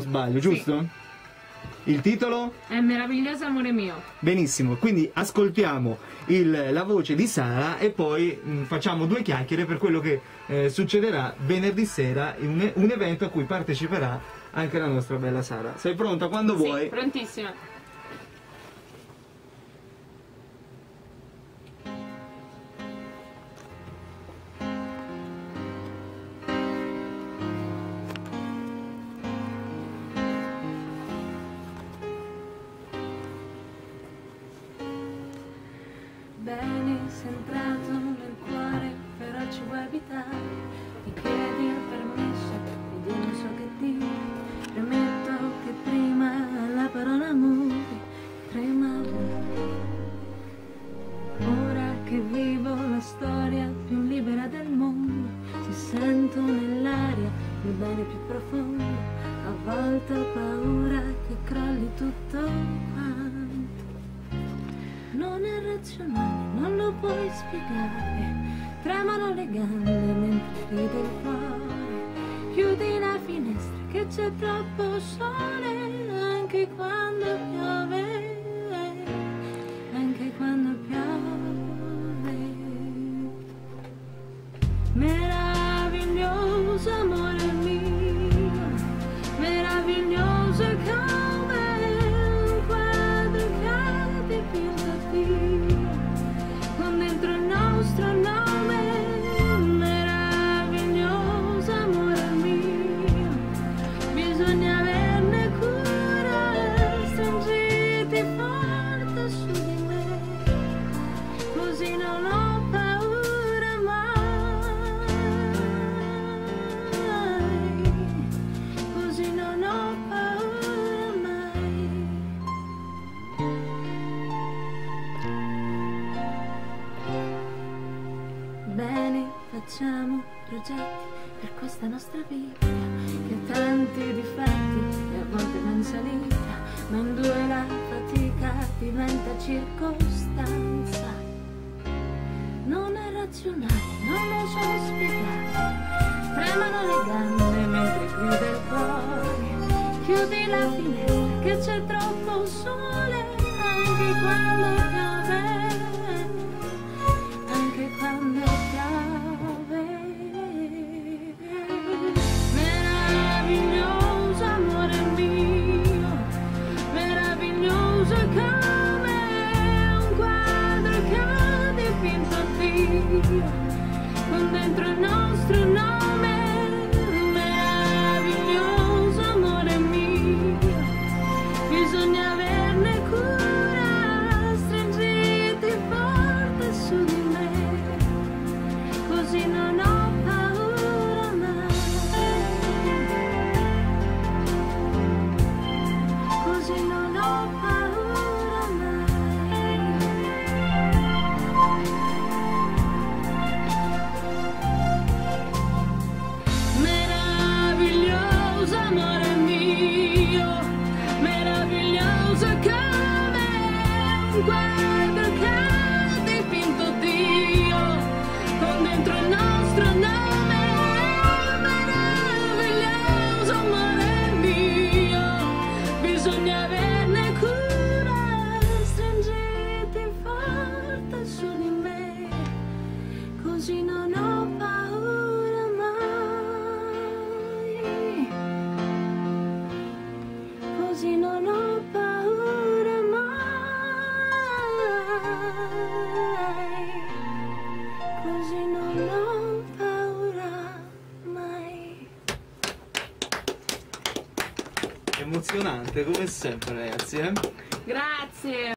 sbaglio, giusto? Il titolo? È meraviglioso amore mio. Benissimo, quindi ascoltiamo il- la voce di Sara e poi mh, facciamo due chiacchiere per quello che eh, succederà venerdì sera in un, un evento a cui parteciperà anche la nostra bella Sara. Sei pronta quando Sì, vuoi? prontissima. Bene, sei entrato nel cuore, però ci vuoi abitare. Mi chiedi il permesso ed io non so che dire. Premetto che prima la parola amore tremava. Ora che vivo la storia più libera del mondo, ti sento nell'aria il bene più profondo. A volte ho paura che crolli tutto quanto. Non è razionale, non lo puoi spiegare. Tremano le gambe mentre ride il cuore. Chiudi la finestra che c'è troppo sole anche quando piove. Il facciamo progetti per questa nostra vita che ha tanti difetti e a volte va in salita, ma in due la fatica diventa circostanza. Non è razionale, non lo so spiegare. Tremano le gambe mentre grida il cuore. Chiudi la finestra che c'è troppo sole anche quando never Emozionante come sempre ragazzi, eh? Grazie.